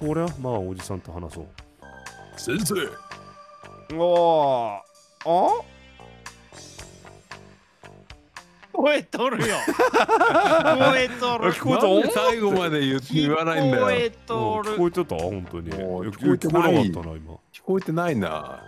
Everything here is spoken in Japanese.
こりゃまあおじさんと話そう。先生。おー。あ？声とるよ。声とる。聞こえた最後まで言って言わないんだよ。聞こえとる？聞こえてた？本当に。聞こえて聞こえてない。なかったな今聞こえてないな。